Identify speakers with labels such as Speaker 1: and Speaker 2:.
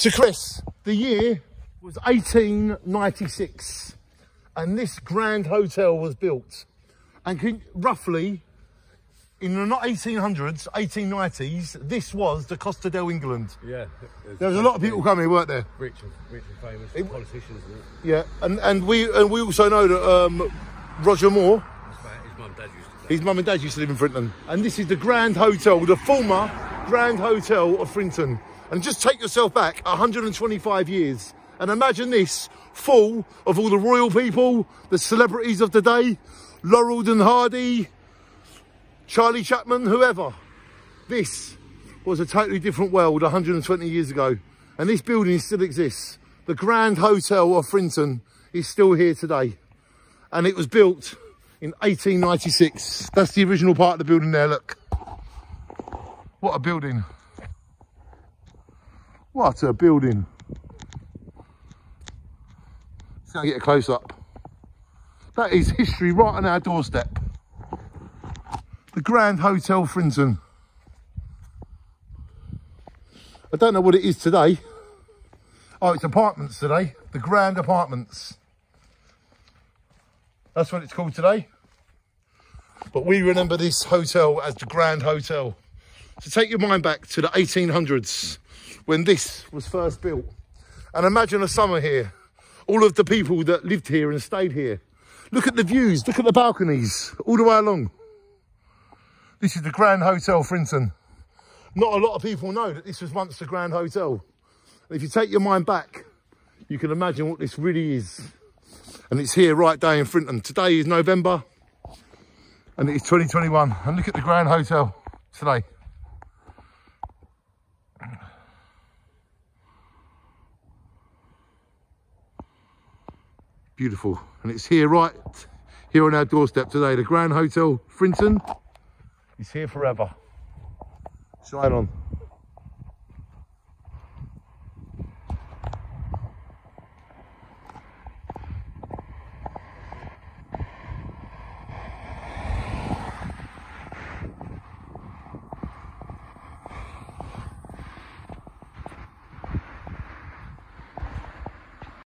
Speaker 1: So Chris, the year was 1896 and this grand hotel was built. And can, roughly, in the not 1800s, 1890s, this was the Costa del England.
Speaker 2: Yeah.
Speaker 1: There was a lot of people coming, weren't there?
Speaker 2: Rich and, rich and famous politicians. and that.
Speaker 1: Yeah, and, and we and we also know that um, Roger Moore,
Speaker 2: His mum and dad used to
Speaker 1: his mum and dad used to live in Frinton, and this is the Grand Hotel, the former Grand Hotel of Frinton. And just take yourself back 125 years, and imagine this full of all the royal people, the celebrities of the day, Laurel and Hardy, Charlie Chapman, whoever. This was a totally different world 120 years ago, and this building still exists. The Grand Hotel of Frinton is still here today, and it was built in 1896. That's the original part of the building there, look. What a building. What a building. Let's get a close up. That is history right on our doorstep. The Grand Hotel Frinton. I don't know what it is today. Oh, it's apartments today. The Grand Apartments. That's what it's called today. But we remember this hotel as the Grand Hotel. So take your mind back to the 1800s when this was first built. And imagine a summer here. All of the people that lived here and stayed here. Look at the views, look at the balconies all the way along. This is the Grand Hotel Frinton. Not a lot of people know that this was once the Grand Hotel. And if you take your mind back, you can imagine what this really is. And it's here right day in Frinton. Today is November and it is 2021. And look at the Grand Hotel today. Beautiful. And it's here right here on our doorstep today. The Grand Hotel Frinton is here forever. Shine on.